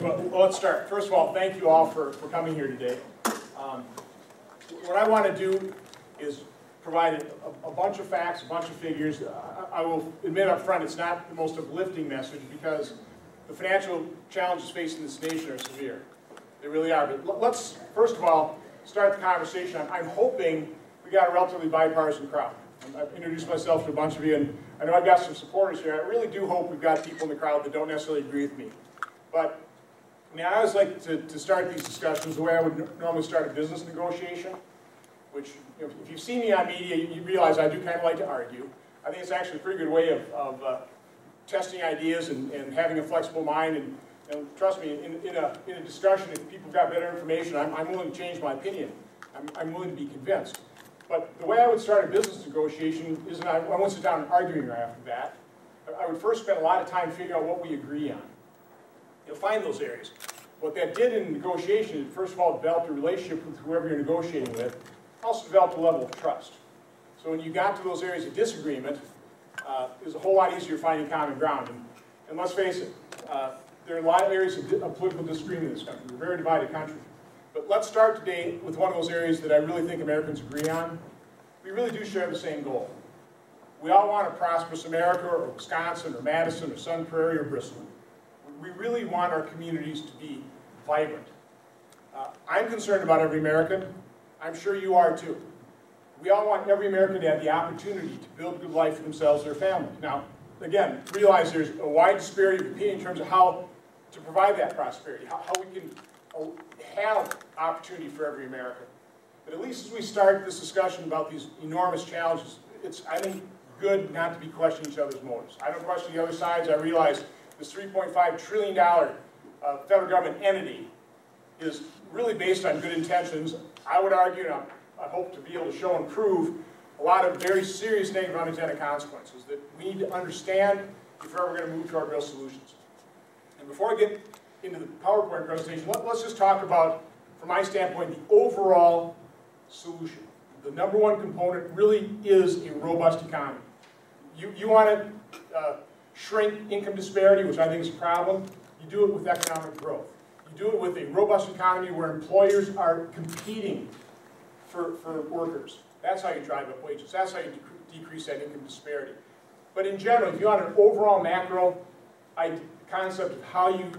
Well, let's start. First of all, thank you all for, for coming here today. Um, what I want to do is provide a, a, bunch of facts, a bunch of figures. I, I, will admit up front it's not the most uplifting message because the financial challenges facing this nation are severe. They really are. But let's, first of all, start the conversation. I'm, I'm hoping we got a relatively bipartisan crowd. I've introduced myself to a bunch of you, and I know I've got some supporters here. I really do hope we've got people in the crowd that don't necessarily agree with me. But I mean, I always like to, to start these discussions the way I would normally start a business negotiation, which, you know, if you've seen me on media, you, realize I do kind of like to argue. I think it's actually a pretty good way of, of uh, testing ideas and, and having a flexible mind. And, and trust me, in, in, a, in a discussion, if people got better information, I'm, I'm willing to change my opinion. I'm, I'm willing to be convinced. But the way I would start a business negotiation isn't I, I won't sit down and arguing after that. I would first spend a lot of time figuring out what we agree on. You'll find those areas. What that did in negotiation is, first of all, developed a relationship with whoever you're negotiating with, also developed a level of trust. So when you got to those areas of disagreement, uh, it was a whole lot easier finding common ground. And, and let's face it, uh, there are a lot of areas of, of political disagreement in this country. We're a very divided country. But let's start today with one of those areas that I really think Americans agree on. We really do share the same goal. We all want a prosperous America, or Wisconsin, or Madison, or Sun Prairie, or Bristol. We really want our communities to be vibrant. Uh, I'm concerned about every American. I'm sure you are too. We all want every American to have the opportunity to build a good life for themselves and their family. Now, again, realize there's a wide disparity of opinion in terms of how to provide that prosperity, how, how we can have opportunity for every American. But at least as we start this discussion about these enormous challenges, it's, I think, good not to be questioning each other's motives. I don't question the other sides. I realize this $3.5 trillion uh, federal government entity is really based on good intentions. I would argue, and I hope to be able to show and prove, a lot of very serious negative unintended consequences that we need to understand if we're ever going to move toward real solutions. And before I get into the PowerPoint presentation, let, us just talk about, from my standpoint, the overall solution. The number one component really is a robust economy. You, you want to uh, shrink income disparity, which I think is a problem, you do it with economic growth. You do it with a robust economy where employers are competing for, for workers. That's how you drive up wages. That's how you decrease that income disparity. But in general, if you want an overall macro concept of how you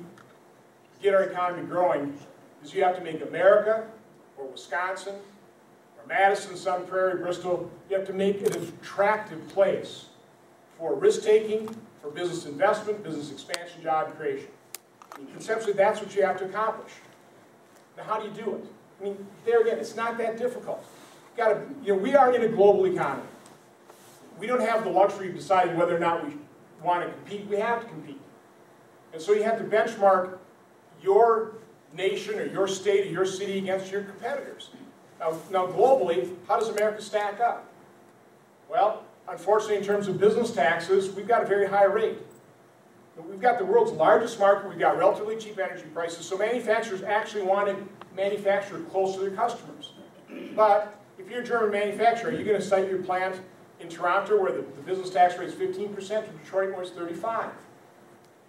get our economy growing, is you have to make America, or Wisconsin, or Madison, Sun Prairie, Bristol, you have to make it an attractive place for risk-taking, for business investment, business expansion, job creation. Conceptually, that's what you have to accomplish. Now, how do you do it? I mean, there again, it's not that difficult. You gotta, you know, we are in a global economy. We don't have the luxury of deciding whether or not we want to compete. We have to compete. And so you have to benchmark your nation or your state or your city against your competitors. Now, now globally, how does America stack up? Well, unfortunately, in terms of business taxes, we've got a very high rate. We've got the world's largest market, we've got relatively cheap energy prices, so manufacturers actually want to manufacture close to their customers. But if you're a German manufacturer, are you going to site your plant in Toronto where the, the business tax rate is 15%, or Detroit where it's 35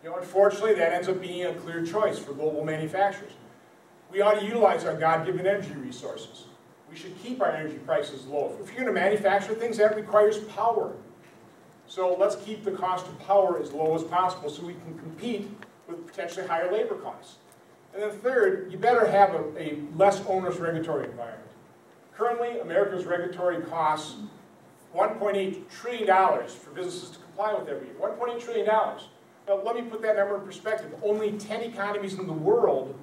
you know, unfortunately, that ends up being a clear choice for global manufacturers. We ought to utilize our God-given energy resources. We should keep our energy prices low. If you're going to manufacture things, that requires power. So let's keep the cost of power as low as possible so we can compete with potentially higher labor costs. And then third, you better have a, a less onerous regulatory environment. Currently, America's regulatory costs $1.8 trillion for businesses to comply with every year. $1.8 trillion. Now, let me put that number in perspective. Only 10 economies in the world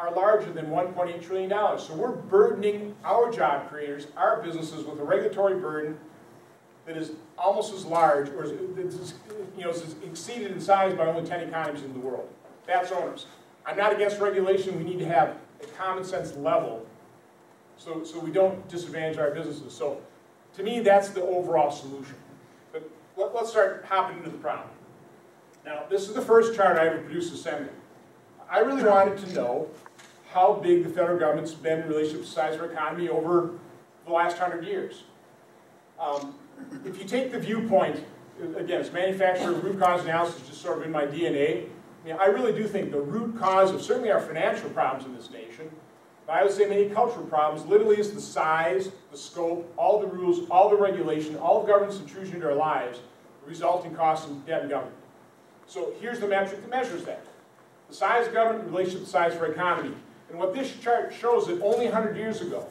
are larger than $1.8 trillion. So we're burdening our job creators, our businesses, with a regulatory burden that is almost as large, or is, you know, is exceeded in size by only 10 economies in the world. That's onerous. I'm not against regulation. We need to have a common sense level so, so we don't disadvantage our businesses. So to me, that's the overall solution. But let, us start hopping into the problem. Now, this is the first chart I ever produced Senate. I really wanted to know how big the federal government's been in relationship to the size of our economy over the last hundred years. Um, if you take the viewpoint, again, it's manufacturer root cause analysis just sort of in my DNA. I mean, I really do think the root cause of certainly our financial problems in this nation, but I would say many cultural problems, literally is the size, the scope, all the rules, all the regulation, all of government's intrusion into our lives, resulting costs in debt and government. So here's the metric that measures that. The size of government in relation to the size of our economy. And what this chart shows that only 100 years ago,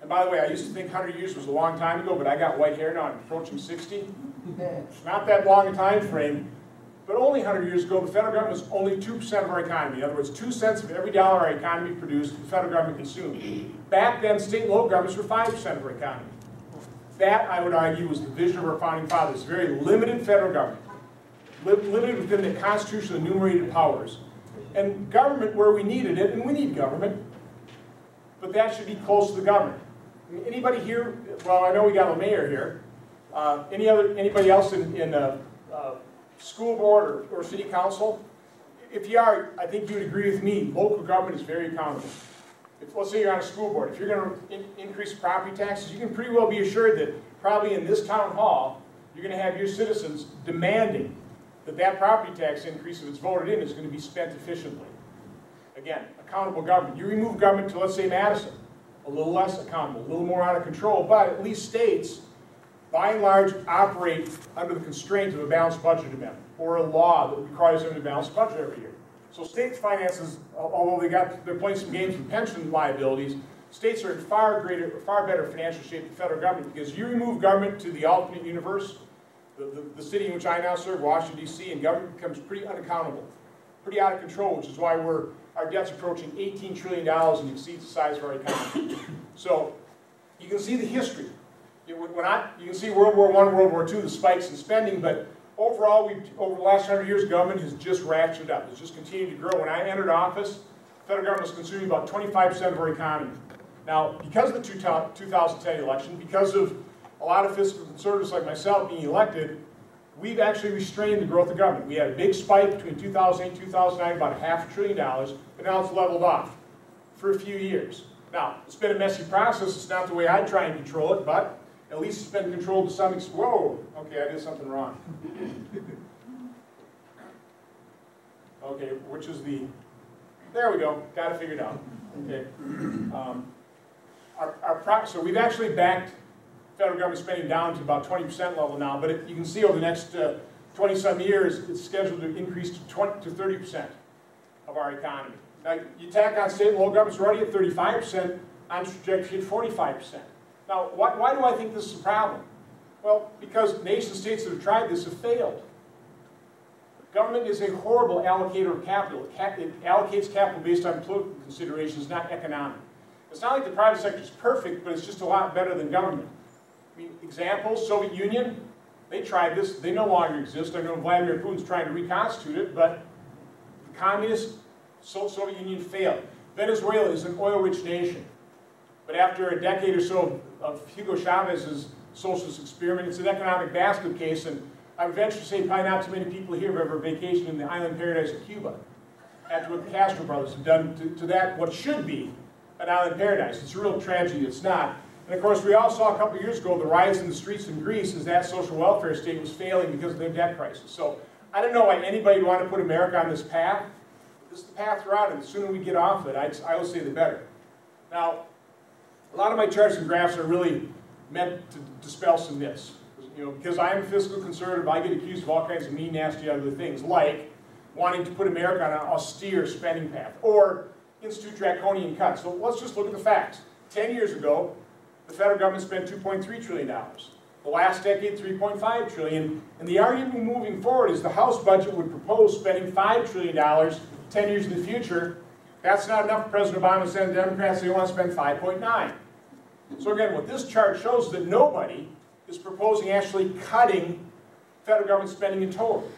and by the way, I used to think 100 years was a long time ago, but I got white hair now, I'm approaching 60. It's not that long a time frame, but only 100 years ago, the federal government was only 2% of our economy. In other words, 2 cents of every dollar our economy produced, the federal government consumed. Back then, state and local governments were 5% of our economy. That, I would argue, was the vision of our founding fathers. Very limited federal government, limited within the constitutional enumerated powers. And government where we needed it, and we need government, but that should be close to the government. Anybody here, well, I know we got a mayor here. Uh, any other, anybody else in, in school board or, or city council? If you are, I think you would agree with me, local government is very accountable. If, let's say you're on a school board, if you're going to in, increase property taxes, you can pretty well be assured that probably in this town hall, you're going to have your citizens demanding that that property tax increase, if it's voted in, is going to be spent efficiently. Again, accountable government. You remove government to, let's say, Madison, a little less accountable, a little more out of control, but at least states, by and large, operate under the constraint of a balanced budget amendment or a law that requires them to balance budget every year. So state finances, although they got, they're playing some games with pension liabilities, states are in far greater, far better financial shape than federal government because you remove government to the alternate universe, the, the, the city in which I now serve, Washington, D.C., and government becomes pretty unaccountable, pretty out of control, which is why we're our debt's approaching $18 trillion and exceeds the size of our economy. So you can see the history. When I, you can see World War I, World War II, the spikes in spending, but overall, we over the last 100 years, government has just ratcheted up. It's just continued to grow. When I entered office, federal government was consuming about 25% of our economy. Now, because of the 2010 election, because of a lot of fiscal conservatives like myself being elected, we've actually restrained the growth of government. We had a big spike between 2008 and 2009, about a half a trillion dollars, but now it's leveled off for a few years. Now, it's been a messy process. It's not the way I try and control it, but at least it's been controlled to some extent. Whoa, okay, I did something wrong. Okay, which is the, there we go, got it figured out. Okay. Um, our, our so we've actually backed federal government spending down to about 20% level now, but it, you can see over the next 20-some uh, years, it's scheduled to increase to 20 to 30% of our economy. Now, you tack on state and local governments, already at 35%, on trajectory at 45%. Now, why, why do I think this is a problem? Well, because nation states that have tried this have failed. Government is a horrible allocator of capital. It allocates capital based on political considerations, not economic. It's not like the private sector is perfect, but it's just a lot better than government. I mean, examples, Soviet Union, they tried this, they no longer exist. I know Vladimir Putin's trying to reconstitute it, but the communist Soviet Union failed. Venezuela is an oil-rich nation. But after a decade or so of Hugo Chavez's socialist experiment, it's an economic basket case, and I venture to say probably not too many people here have ever vacationed in the island paradise of Cuba after what the Castro brothers have done to, to that, what should be an island paradise. It's a real tragedy, it's not. And of course, we all saw a couple years ago the rise in the streets in Greece as that social welfare state was failing because of their debt crisis. So I don't know why anybody would want to put America on this path. This is the path we're on, and the sooner we get off it, I'd, I would say the better. Now, a lot of my charts and graphs are really meant to dispel some myths. You know, because I am a fiscal conservative, I get accused of all kinds of mean, nasty, other things, like wanting to put America on an austere spending path, or institute draconian cuts. So let's just look at the facts. Ten years ago, the federal government spent $2.3 trillion. The last decade, 3.5 trillion. And the argument moving forward is the House budget would propose spending $5 trillion 10 years in the future. That's not enough for President Obama to send Democrats, they want to spend 5.9. So again, what this chart shows is that nobody is proposing actually cutting federal government spending in total.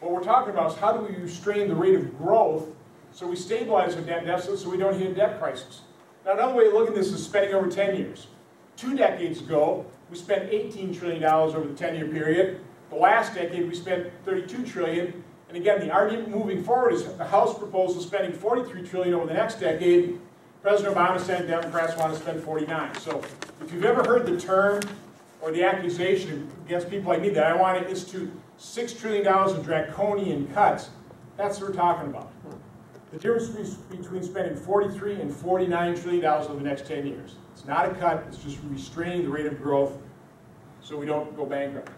What we're talking about is how do we restrain the rate of growth so we stabilize our debt deficit so we don't hit a debt crisis. Now, another way of looking at this is spending over 10 years. Two decades ago, we spent $18 trillion over the 10-year period. The last decade, we spent 32 trillion. And again, the argument moving forward is the House proposal spending 43 trillion over the next decade. President Obama said Democrats want to spend 49. So if you've ever heard the term or the accusation against people like me that I want to institute $6 trillion in draconian cuts, That's what we're talking about. The difference between spending 43 and 49 trillion dollars over the next 10 years. It's not a cut, it's just restraining the rate of growth so we don't go bankrupt.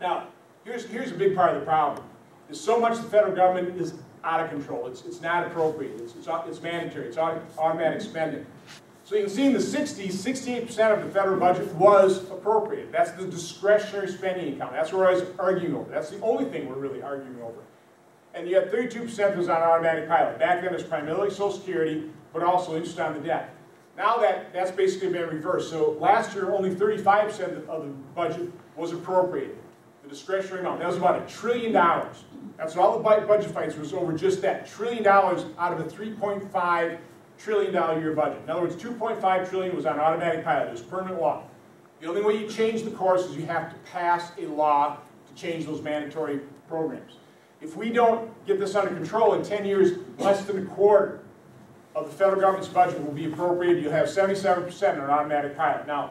Now, here's, here's a big part of the problem. Is so much the federal government is out of control. It's, it's not appropriate. It's, it's, it's mandatory. It's automatic spending. So you can see in the 60s, 68% of the federal budget was appropriate. That's the discretionary spending account. That's where I was arguing over. That's the only thing we're really arguing over. And you had 32% that was on automatic pilot. Back then it was primarily Social Security, but also interest on the debt. Now that, that's basically been reversed. So last year, only 35% of the budget was appropriated, the discretionary amount. That was about a trillion dollars. That's all the budget fights was over just that, trillion dollars out of a 3.5 trillion dollar year budget. In other words, 2.5 trillion was on automatic pilot. It was permanent law. The only way you change the course is you have to pass a law to change those mandatory programs. If we don't get this under control, in 10 years, less than a quarter of the federal government's budget will be appropriated. You'll have 77% on an automatic pilot. Now,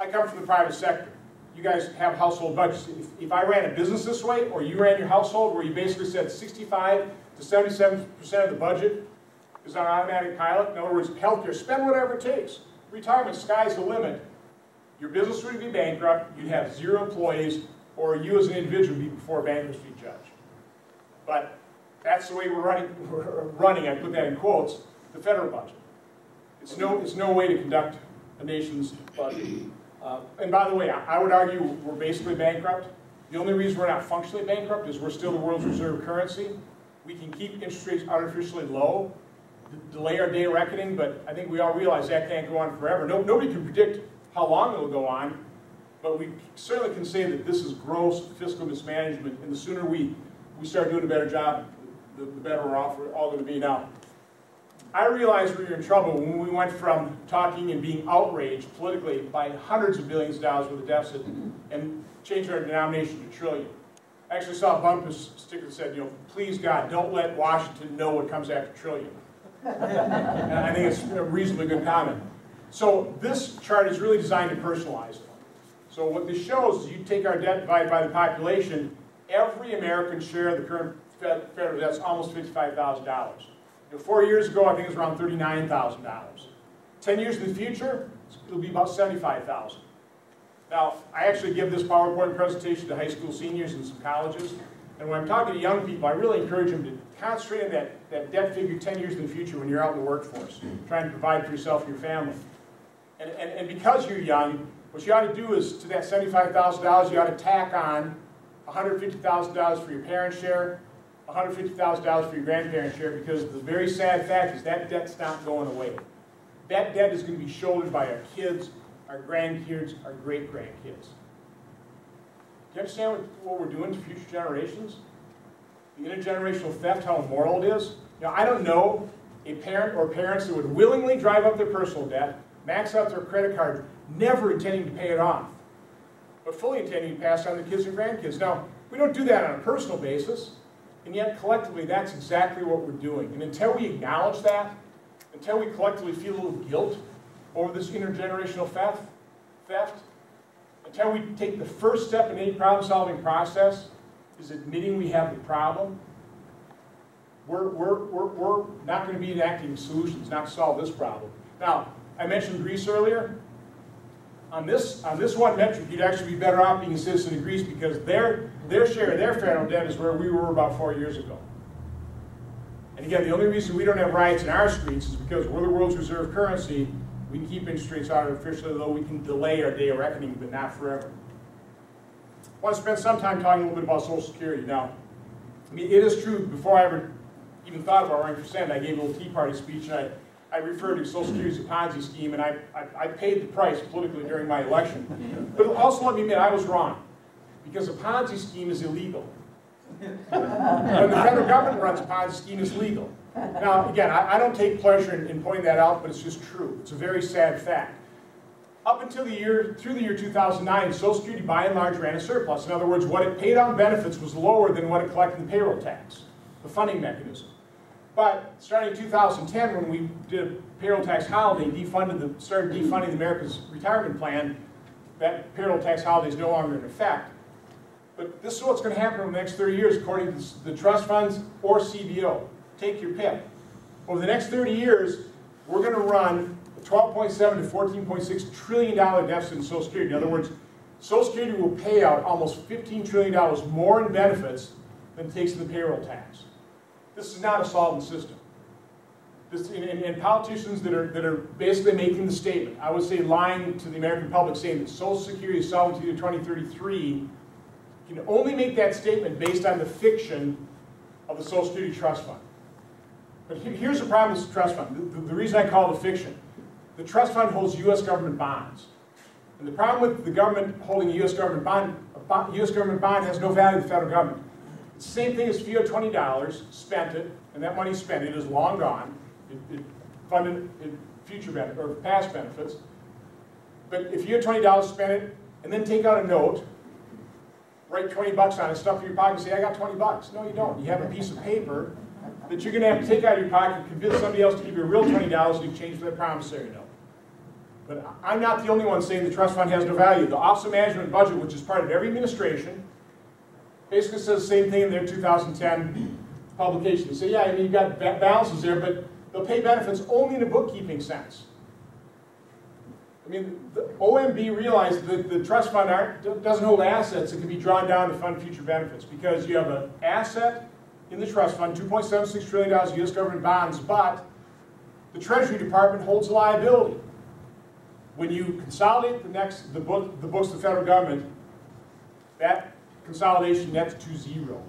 I come from the private sector. You guys have household budgets. If, if I ran a business this way, or you ran your household where you basically said 65 to 77% of the budget is on automatic pilot. In other words, healthcare, spend whatever it takes. Retirement, sky's the limit. Your business would be bankrupt, you'd have zero employees, or you as an individual would be before a bankruptcy judge. But that's the way we're running, we're running, I put that in quotes, the federal budget. It's no, it's no way to conduct a nation's budget. Uh, and by the way, I, I would argue we're basically bankrupt. The only reason we're not functionally bankrupt is we're still the world's reserve currency. We can keep interest rates artificially low delay our day reckoning, but I think we all realize that can't go on forever. No, nobody can predict how long it will go on, but we certainly can say that this is gross fiscal mismanagement, and the sooner we, we start doing a better job, the, the better we're off we're all going to be now. I realized we were in trouble when we went from talking and being outraged politically by hundreds of billions of dollars worth of deficit and changed our denomination to trillion. I actually saw a bumper sticker that said, you know, please God, don't let Washington know what comes after trillion. I think it's a reasonably good comment. So this chart is really designed to personalize it. So what this shows is you take our debt divided by the population, every American share of the current federal debt is almost $55,000. You know, four years ago, I think it was around $39,000. Ten years in the future, it'll be about $75,000. Now, I actually give this PowerPoint presentation to high school seniors and some colleges. And when I'm talking to young people, I really encourage them to concentrate on that, that debt figure 10 years in the future when you're out in the workforce, trying to provide for yourself and your family. And, and, and because you're young, what you ought to do is, to that $75,000, you ought to tack on $150,000 for your parents' share, $150,000 for your grandparents' share, because the very sad fact is that debt's not going away. That debt is going to be shouldered by our kids, our grandkids, our great-grandkids. Do you understand what, what we're doing to future generations? The intergenerational theft, how immoral it is? Now, I don't know a parent or parents that would willingly drive up their personal debt, max out their credit card, never intending to pay it off, but fully intending to pass on to kids and grandkids. Now, we don't do that on a personal basis, and yet collectively that's exactly what we're doing. And until we acknowledge that, until we collectively feel a little guilt over this intergenerational theft, theft until we take the first step in any problem-solving process is admitting we have the problem, we're, we're, we're, we're not going to be enacting solutions, not solve this problem. Now, I mentioned Greece earlier. On this, on this one metric, you'd actually be better off being a citizen of Greece because their, their share of their federal debt is where we were about four years ago. And again, the only reason we don't have riots in our streets is because we're the world's reserve currency we can keep interest rates artificially low. We can delay our day of reckoning, but not forever. I want to spend some time talking a little bit about Social Security. Now, I mean, it is true, before I ever even thought about running for Senate, I gave a little Tea Party speech, and I, I referred to Social Security as a Ponzi scheme, and I, I, I paid the price politically during my election. But also let me admit, I was wrong, because a Ponzi scheme is illegal. when the federal government runs a Ponzi scheme, it's legal. Now, again, I, I don't take pleasure in, in, pointing that out, but it's just true. It's a very sad fact. Up until the year, through the year 2009, Social Security by and large ran a surplus. In other words, what it paid on benefits was lower than what it collected in payroll tax, the funding mechanism. But starting in 2010, when we did a payroll tax holiday, defunded the, started defunding the America's retirement plan, that payroll tax holiday is no longer in effect. But this is what's going to happen over the next 30 years according to the trust funds or CBO. Take your pick. Over the next 30 years, we're going to run a 12.7 to 14.6 trillion dollar deficit in Social Security. In other words, Social Security will pay out almost 15 trillion dollars more in benefits than it takes in the payroll tax. This is not a solvent system. This, and, and, politicians that are, that are basically making the statement, I would say lying to the American public, saying that Social Security is solvent to 2033, can only make that statement based on the fiction of the Social Security Trust Fund. But here's the problem with the trust fund, the, the reason I call it a fiction. The trust fund holds U.S. government bonds. And the problem with the government holding a U.S. government bond, a U.S. government bond has no value to the federal government. Same thing as if you had $20, spent it, and that money spent, it is long gone. It, it funded future benefits, or past benefits. But if you had $20, spent it, and then take out a note, write 20 bucks on it, stuff in your pocket, and say, I got 20 bucks. No, you don't. You have a piece of paper that you're going to have to take out of your pocket, convince somebody else to give you a real $20 in exchange for that promissory note. But I'm not the only one saying the trust fund has no value. The Office of Management Budget, which is part of every administration, basically says the same thing in their 2010 publication. They say, yeah, I mean, you've got balances there, but they'll pay benefits only in a bookkeeping sense. I mean, the OMB realized that the trust fund doesn't hold assets that can be drawn down to fund future benefits because you have an asset in the trust fund, $2.76 trillion of U.S. government bonds, but the Treasury Department holds a liability. When you consolidate the next the book the books of the federal government, that consolidation nets to zero.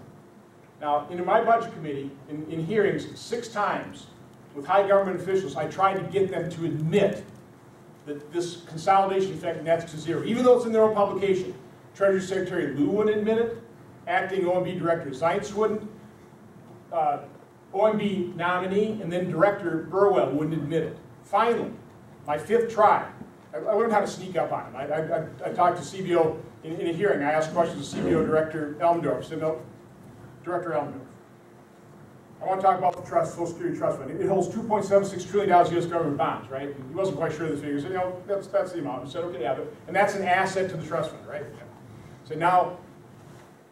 Now, in my budget committee, in, in hearings, six times with high government officials, I tried to get them to admit that this consolidation effect nets to zero, even though it's in their own publication. Treasury Secretary Lew wouldn't admit it, acting OMB Director Zients wouldn't, uh, OMB nominee and then Director Burwell wouldn't admit it. Finally, my fifth try, I, I learned how to sneak up on him. I, I, I talked to CBO in, in, a hearing. I asked questions to CBO Director Elmendorf. said, no, Director Elmendorf. I want to talk about the trust, Social Security Trust Fund. It, holds $2.76 trillion U.S. government bonds, right? He wasn't quite sure of the figures. Said, know, that's, that's the amount. He said, okay, yeah, but, and that's an asset to the trust fund, right? So now,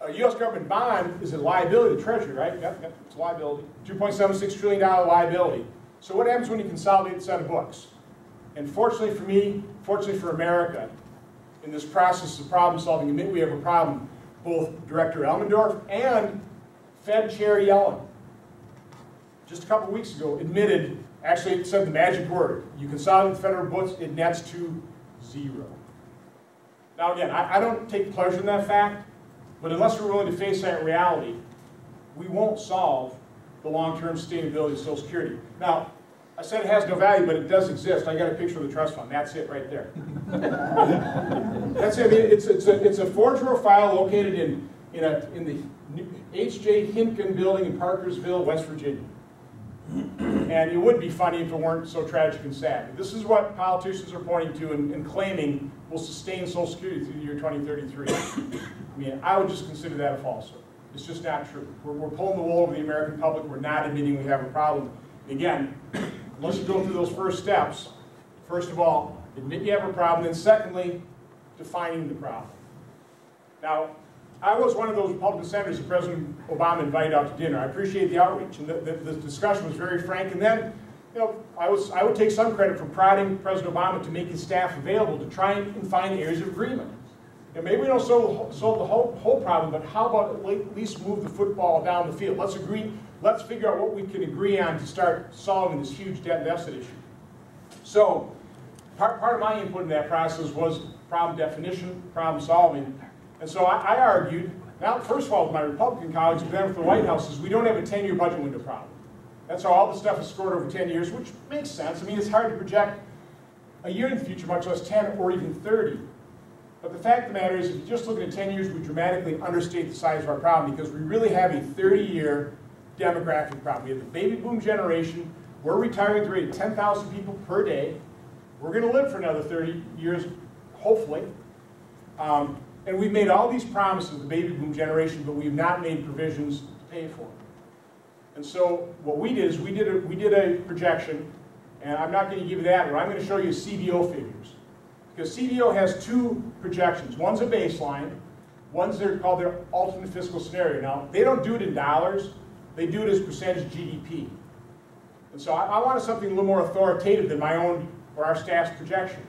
a U.S. government bond is a liability to Treasury, right? Yep, yep, it's a liability. $2.76 trillion liability. So what happens when you consolidate the set of books? And fortunately for me, fortunately for America, in this process of problem solving, admit we have a problem, both Director Elmendorf and Fed Chair Yellen, just a couple weeks ago, admitted, actually said the magic word, you consolidate the federal books, it nets to zero. Now again, I, I don't take pleasure in that fact, but unless we're willing to face that reality, we won't solve the long-term sustainability of Social Security. Now, I said it has no value, but it does exist. I got a picture of the trust fund. That's it right there. That's it. It's, it's, a, it's a four-drawer file located in, in, a, in the H.J. Hintgen building in Parkersburg, West Virginia. And it would be funny if it weren't so tragic and sad. This is what politicians are pointing to and, and claiming will sustain Social Security through the year 2033. I mean, I would just consider that a falsehood. It's just not true. We're, we're pulling the wool over the American public. We're not admitting we have a problem. Again, unless you go through those first steps, first of all, admit you have a problem, and secondly, defining the problem. Now, I was one of those Republican senators that President Obama invited out to dinner. I appreciate the outreach, and the, the, the, discussion was very frank. And then, you know, I, was, I would take some credit for prodding President Obama to make his staff available to try and find areas of agreement. And maybe we don't solve, solve the whole, whole problem, but how about at least move the football down the field? Let's agree, let's figure out what we can agree on to start solving this huge debt deficit issue. So, part, part of my input in that process was problem definition, problem solving, and so I, I argued, now first of all with my Republican colleagues, but then with the White House, is we don't have a 10-year budget window problem. That's how all the stuff is scored over 10 years, which makes sense. I mean, it's hard to project a year in the future, much less 10 or even 30. But the fact of the matter is, if you just look at 10 years, we dramatically understate the size of our problem because we really have a 30-year demographic problem. We have the baby boom generation. We're retiring at the rate of 10,000 people per day. We're going to live for another 30 years, hopefully. Um, and we've made all these promises, the baby boom generation, but we've not made provisions to pay for it. And so what we did is we did a, we did a projection, and I'm not going to give you that, but I'm going to show you CBO figures. Because CBO has two projections. One's a baseline, One's their, called their alternate fiscal scenario. Now, they don't do it in dollars, they do it as percentage GDP. And so I, I wanted something a little more authoritative than my own or our staff's projection.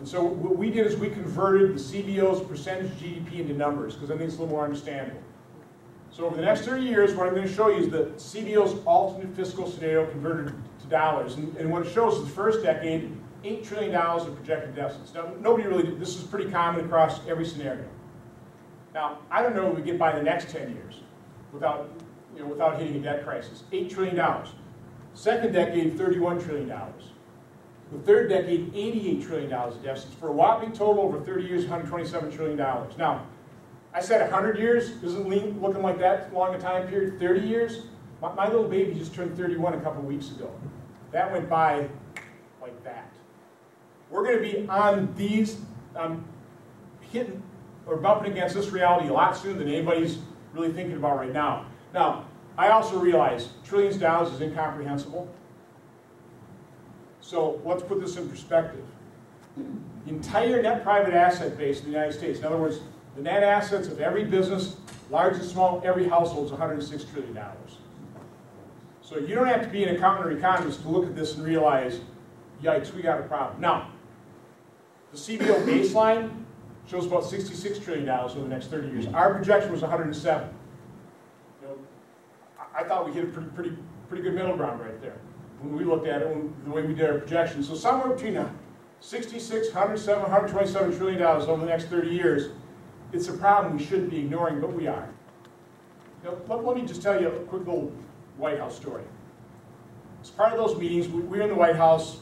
And so what we did is we converted the CBO's percentage GDP into numbers, because I think it's a little more understandable. So over the next 30 years, what I'm going to show you is the CBO's alternate fiscal scenario converted to dollars. And, and what it shows is the first decade, $8 trillion of projected deficits. Now, nobody really, this is pretty common across every scenario. Now, I don't know if we get by the next 10 years without, you know, without hitting a debt crisis. $8 trillion. Second decade, $31 trillion. The third decade, $88 trillion of deficits for a whopping total over 30 years, $127 trillion. Now, I said 100 years, isn't looking like that long a time period. 30 years, my, my little baby just turned 31 a couple weeks ago. That went by like that. We're going to be on these, um, hitting or bumping against this reality a lot sooner than anybody's really thinking about right now. Now, I also realize trillions of dollars is incomprehensible. So let's put this in perspective. The entire net private asset base in the United States, in other words, the net assets of every business, large and small, every household is $106 trillion. So you don't have to be an accountant or economist to look at this and realize, yikes, we got a problem. Now, the CBO baseline shows about $66 trillion over the next 30 years. Our projection was 107. You know, I thought we hit a pretty, pretty, pretty good middle ground right there when we looked at it, when, the way we did our projections. So somewhere between $66, 107, 127 trillion dollars over the next 30 years, it's a problem we shouldn't be ignoring, but we are. Know, let, let, me just tell you a quick little White House story. As part of those meetings, we, we were in the White House.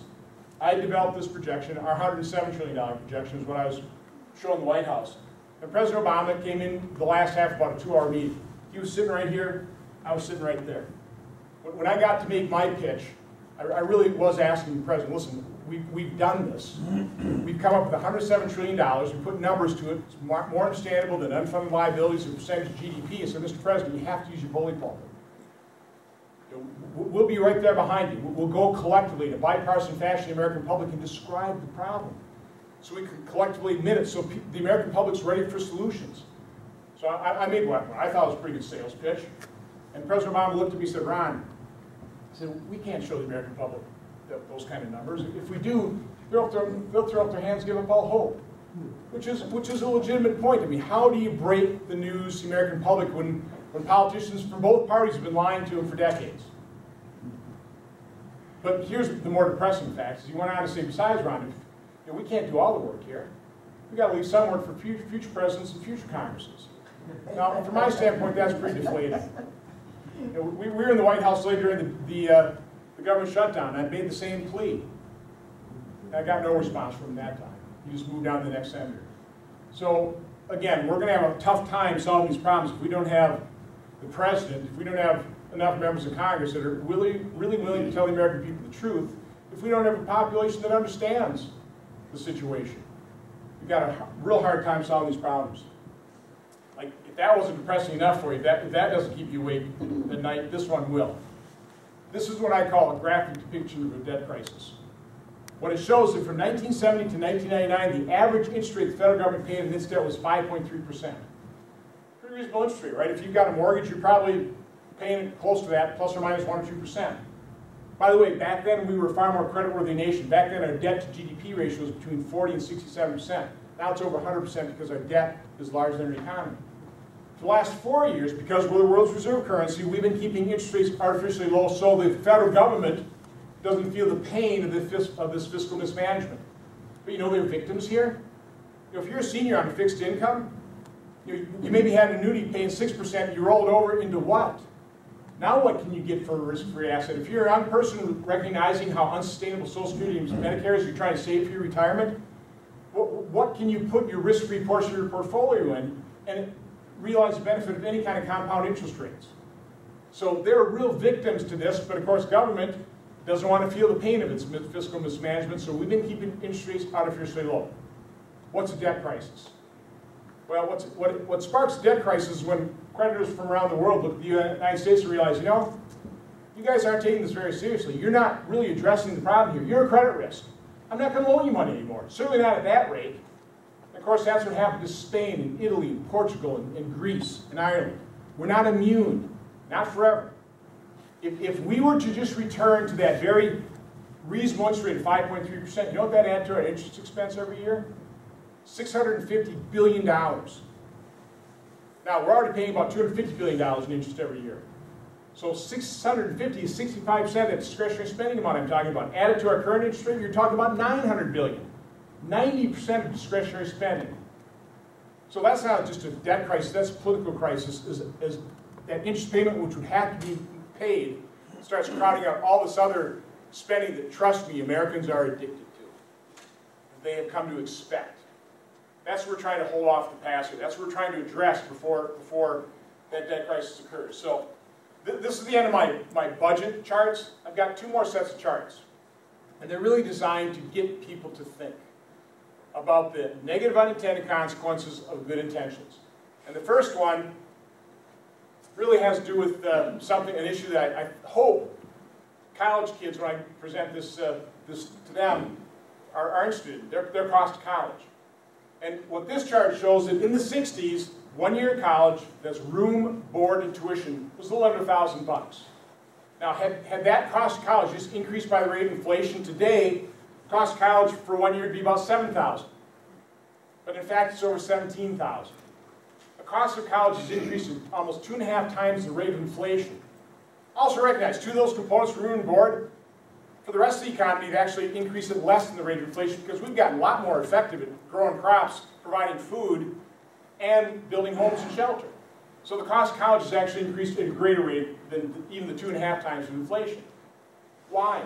I developed this projection. Our $107 trillion projection is what I was showing the White House. And President Obama came in the last half about a two-hour meeting. He was sitting right here. I was sitting right there. When I got to make my pitch, I, really was asking the president, listen, we, we've done this. We've come up with $107 trillion. We put numbers to it. It's more, understandable than unfunded liabilities and percentage of GDP. Said, Mr. President, you have to use your bully pulpit. We'll be right there behind you. We'll go collectively in a bipartisan fashion, the American public and describe the problem. So we can collectively admit it so the American public's ready for solutions. So I, I made what I thought it was a pretty good sales pitch. And President Obama looked at me and said, Ron, he said, we can't show the American public those kind of numbers. If we do, they'll throw, they'll throw up their hands, give up all hope. Which is, which is a legitimate point. I mean, how do you break the news to the American public when, when politicians from both parties have been lying to him for decades? But here's the more depressing fact, is he went on to say, besides, Ron, you know, we can't do all the work here. We've got to leave some work for future, future presidents and future Congresses. Now, from my standpoint, that's pretty deflating. You know, we, we, were in the White House later during the, the, uh, the government shutdown. I made the same plea. I got no response from that time. He just moved on to the next senator. So, again, we're going to have a tough time solving these problems if we don't have the president, if we don't have enough members of Congress that are really, really willing to tell the American people the truth, if we don't have a population that understands the situation. We've got a real hard time solving these problems. Like, if that wasn't depressing enough for you, that, if that doesn't keep you awake at night, this one will. This is what I call a graphic depiction of a debt crisis. What it shows is that from 1970 to 1999, the average interest rate the federal government paid in its debt was 5.3%. Pretty reasonable interest rate, right? If you've got a mortgage, you're probably paying close to that, plus or minus 1 or 2%. By the way, back then we were a far more creditworthy nation. Back then our debt to GDP ratio was between 40 and 67%. Now it's over 100% because our debt is larger than our economy. For the last four years, because we're the world's reserve currency, we've been keeping interest rates artificially low so the federal government doesn't feel the pain of, the of this fiscal mismanagement. But you know they're victims here? You know, if you're a senior on a fixed income, you, you maybe had an annuity paying 6%, you rolled over into what? Now what can you get for a risk-free asset? If you're a young person recognizing how unsustainable Social Security and Medicare is, you're trying to save for your retirement, what, what can you put your risk-free portion of your portfolio in and realize the benefit of any kind of compound interest rates? So there are real victims to this, but of course government doesn't want to feel the pain of its fiscal mismanagement, so we've been keeping interest rates artificially low. What's a debt crisis? Well, what, what sparks debt crisis is when creditors from around the world look at the United States and realize, you know, you guys aren't taking this very seriously. You're not really addressing the problem here. You're a credit risk. I'm not going to loan you money anymore. Certainly not at that rate. Of course, that's what happened to Spain and Italy and Portugal and, and Greece and Ireland. We're not immune, not forever. If, if we were to just return to that very reasonable interest rate of 5.3%, you know what that add to our interest expense every year? $650 billion. Now, we're already paying about $250 billion in interest every year. So 650 is 65% of discretionary spending amount I'm talking about. Added to our current interest rate, you're talking about 900 billion. 90% of discretionary spending. So that's not just a debt crisis, that's a political crisis, is, is that interest payment which would have to be paid starts crowding out all this other spending that, trust me, Americans are addicted to. They have come to expect. That's what we're trying to hold off the passer. That's what we're trying to address before, before that debt crisis occurs. So th this is the end of my, my budget charts. I've got two more sets of charts. And they're really designed to get people to think about the negative unintended consequences of good intentions. And the first one really has to do with uh, something, an issue that I, I, hope college kids, when I present this, uh, this to them, are, are interested in, their, their cost of college. And what this chart shows that in the 60s, one year in college, that's room, board, and tuition, was a little under a thousand bucks. Now, had, had that cost of college just increased by the rate of inflation today, cost of college for one year would be about 7000 But in fact, it's over 17000 The cost of college has increased almost two and a half times the rate of inflation. Also recognize, two of those components room and board, for the rest of the economy, they've actually increased at less than the rate of inflation because we've gotten a lot more effective at growing crops, providing food, and building homes and shelter. So the cost of college has actually increased at a greater rate than even the two and a half times of inflation. Why?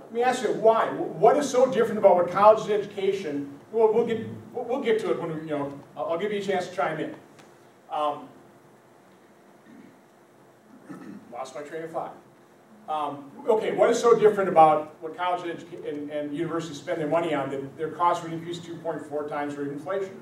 Let me ask you, why? What is so different about what college education, well, we'll get, we'll get to it when you know, I'll give you a chance to chime in. Um, lost my train of thought. Um, okay, what is so different about what college and, and universities spend their money on that their costs would increase 2.4 times rate inflation,